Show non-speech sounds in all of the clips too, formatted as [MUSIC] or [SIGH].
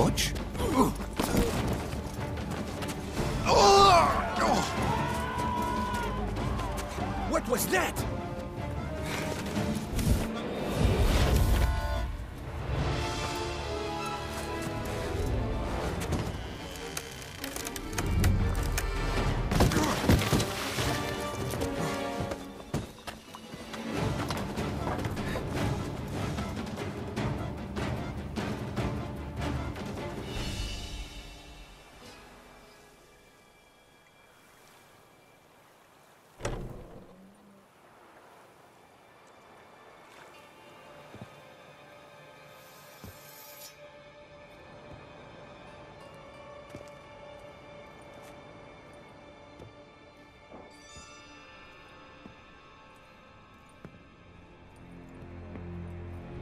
budge.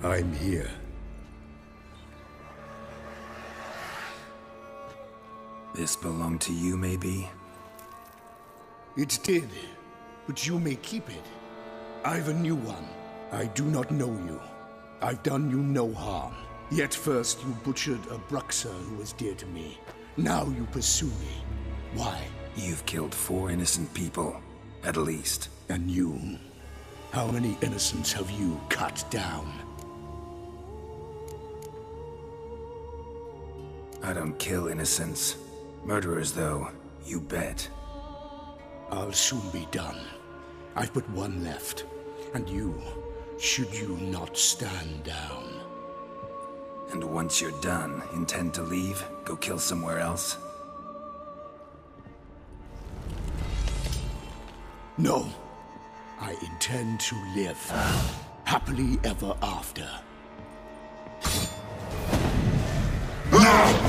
I'm here. This belonged to you, maybe? It did, but you may keep it. I've a new one. I do not know you. I've done you no harm. Yet first you butchered a Bruxa who was dear to me. Now you pursue me. Why? You've killed four innocent people, at least. And you? How many innocents have you cut down? I don't kill innocents. Murderers, though, you bet. I'll soon be done. I've but one left. And you, should you not stand down. And once you're done, intend to leave? Go kill somewhere else? No. I intend to live. Happily ever after. I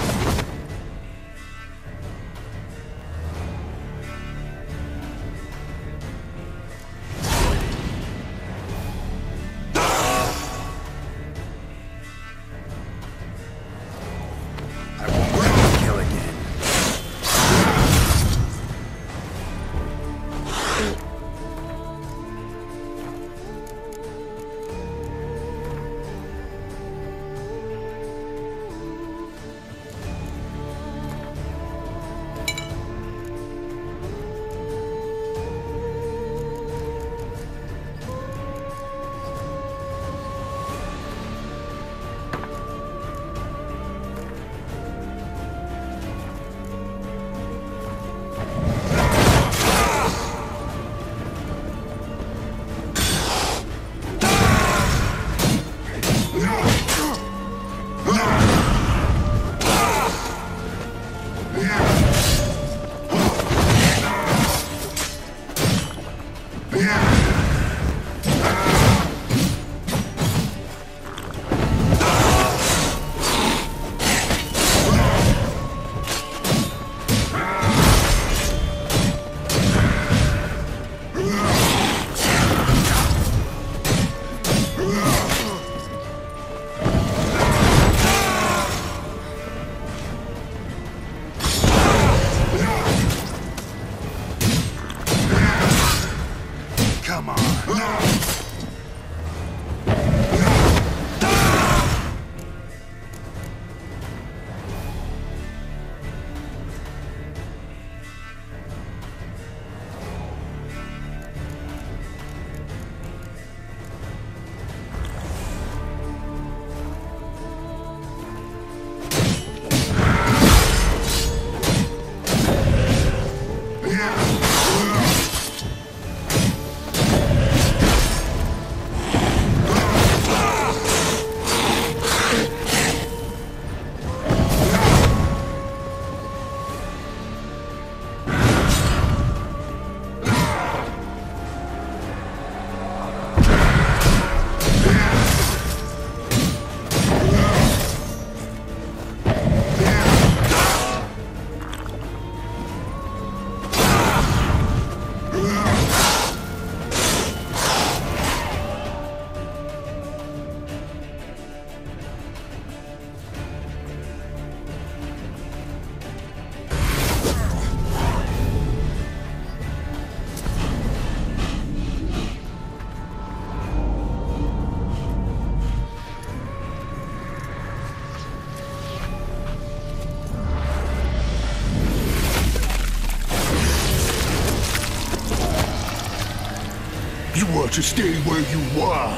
to stay where you were.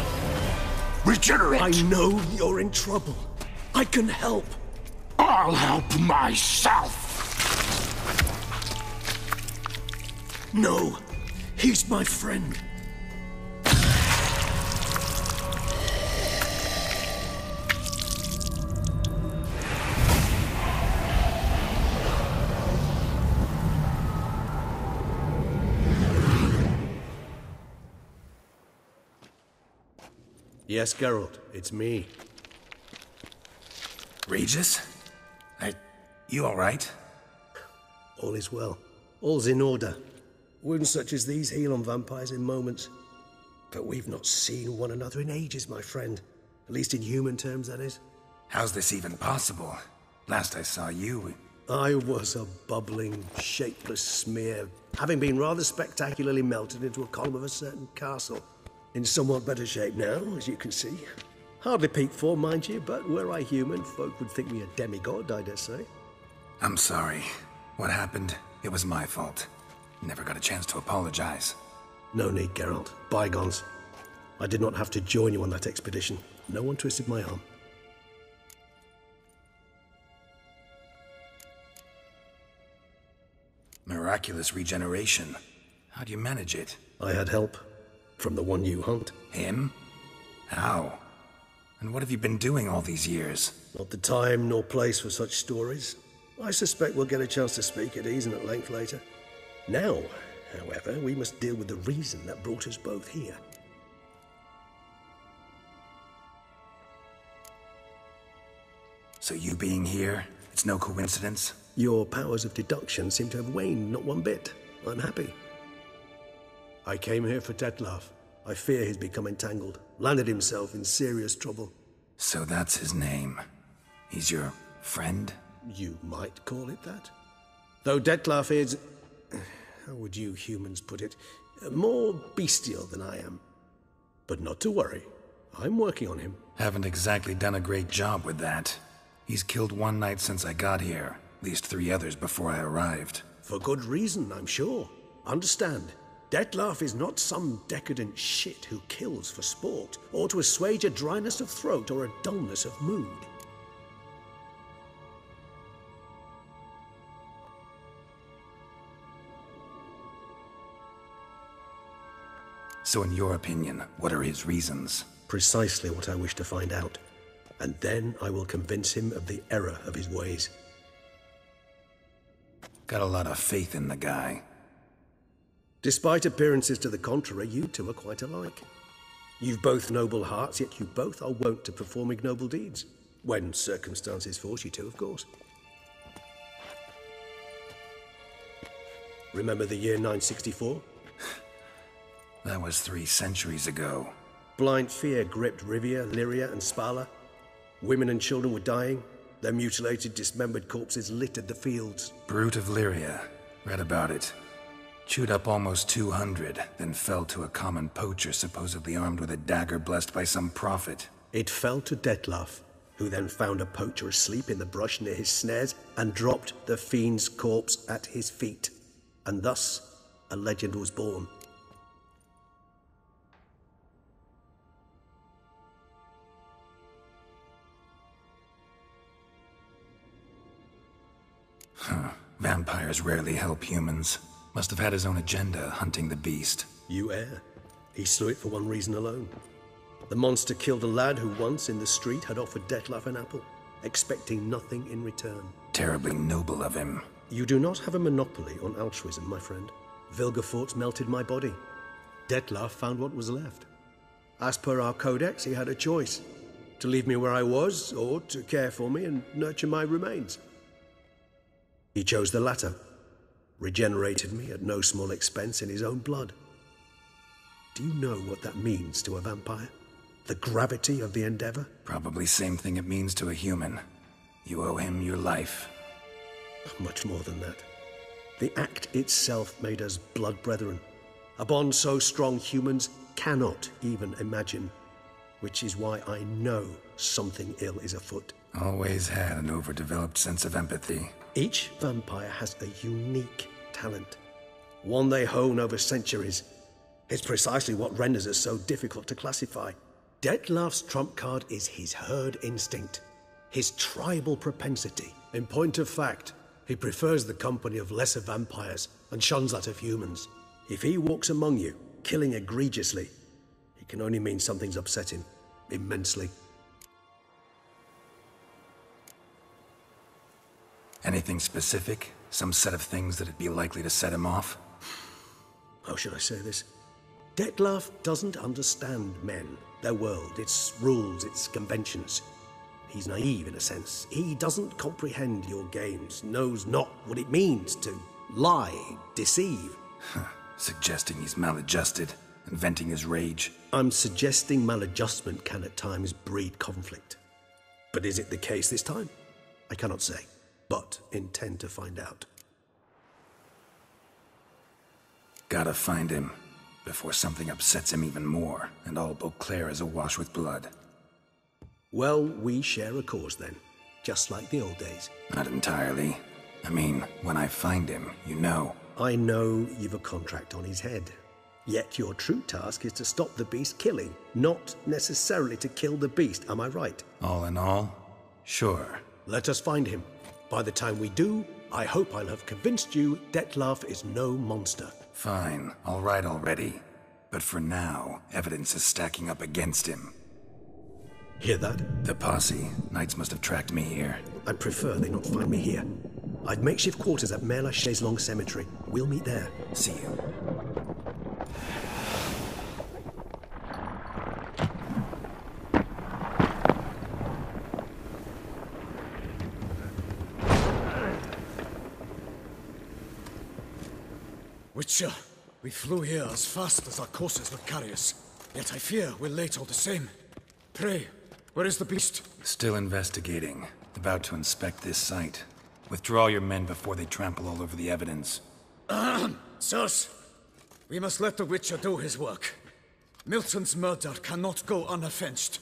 Regenerate! I know you're in trouble. I can help. I'll help myself! No, he's my friend. Yes, Geralt, it's me. Regis? I... You alright? All is well. All's in order. Wounds such as these heal on vampires in moments. But we've not seen one another in ages, my friend. At least in human terms, that is. How's this even possible? Last I saw you... I was a bubbling, shapeless smear, having been rather spectacularly melted into a column of a certain castle. In somewhat better shape now, as you can see. Hardly peak form, mind you, but were I human, folk would think me a demigod, I dare say. I'm sorry. What happened, it was my fault. Never got a chance to apologize. No need, Geralt. Bygones. I did not have to join you on that expedition. No one twisted my arm. Miraculous regeneration. How do you manage it? I had help. From the one you hunt. Him? How? And what have you been doing all these years? Not the time nor place for such stories. I suspect we'll get a chance to speak at ease and at length later. Now, however, we must deal with the reason that brought us both here. So you being here, it's no coincidence? Your powers of deduction seem to have waned not one bit. I'm happy. I came here for Dettlaff. I fear he's become entangled, landed himself in serious trouble. So that's his name. He's your friend? You might call it that. Though Dettlaff is. How would you humans put it? More bestial than I am. But not to worry. I'm working on him. Haven't exactly done a great job with that. He's killed one knight since I got here, at least three others before I arrived. For good reason, I'm sure. Understand, Dettlaff is not some decadent shit who kills for sport, or to assuage a dryness of throat or a dullness of mood. So in your opinion, what are his reasons? Precisely what I wish to find out. And then I will convince him of the error of his ways. Got a lot of faith in the guy. Despite appearances to the contrary, you two are quite alike. You've both noble hearts, yet you both are wont to perform ignoble deeds. When circumstances force you to, of course. Remember the year 964? [SIGHS] That was three centuries ago. Blind fear gripped Rivia, Lyria, and Spalla. Women and children were dying. Their mutilated, dismembered corpses littered the fields. Brute of Lyria. Read about it. Chewed up almost 200, then fell to a common poacher supposedly armed with a dagger blessed by some prophet. It fell to Dettlaff, who then found a poacher asleep in the brush near his snares and dropped the fiend's corpse at his feet. And thus, a legend was born. Huh. Vampires rarely help humans. Must have had his own agenda hunting the beast. You err. He slew it for one reason alone. The monster killed a lad who once in the street had offered Dettlaff an apple, expecting nothing in return. Terribly noble of him. You do not have a monopoly on altruism, my friend. Vilgefortz melted my body. Dettlaff found what was left. As per our codex, he had a choice to leave me where I was or to care for me and nurture my remains. He chose the latter, regenerated me at no small expense in his own blood. Do you know what that means to a vampire? The gravity of the endeavor? Probably same thing it means to a human. You owe him your life. Much more than that. The act itself made us blood brethren. A bond so strong humans cannot even imagine. Which is why I know something ill is afoot. Always had an overdeveloped sense of empathy. Each vampire has a unique talent, one they hone over centuries. It's precisely what renders us so difficult to classify. Dettlaff's trump card is his herd instinct, his tribal propensity. In point of fact, he prefers the company of lesser vampires and shuns that of humans. If he walks among you, killing egregiously, it can only mean something's upset him immensely. Anything specific? Some set of things that'd be likely to set him off? How should I say this? Dettlaff doesn't understand men, their world, its rules, its conventions. He's naive in a sense. He doesn't comprehend your games, knows not what it means to lie, deceive. Suggesting he's maladjusted, inventing his rage. I'm suggesting maladjustment can at times breed conflict. But is it the case this time? I cannot say, but intend to find out. Gotta find him, before something upsets him even more, and all Beauclair is awash with blood. Well, we share a cause then, just like the old days. Not entirely. I mean, when I find him, you know. I know you've a contract on his head. Yet your true task is to stop the beast killing, not necessarily to kill the beast, am I right? All in all, sure. Let us find him. By the time we do, I hope I'll have convinced you Dettlaff is no monster. Fine, all right already. But for now, evidence is stacking up against him. Hear that? The posse. Knights must have tracked me here. I'd prefer they not find me here. I'd makeshift quarters at Mère Lachaise Long Cemetery. We'll meet there. See you. Witcher, uh, we flew here as fast as our courses would carry us. Yet I fear we're late all the same. Pray, where is the beast? Still investigating. About to inspect this site. Withdraw your men before they trample all over the evidence. Sirs, we must let the Witcher do his work. Milton's murder cannot go unavenged.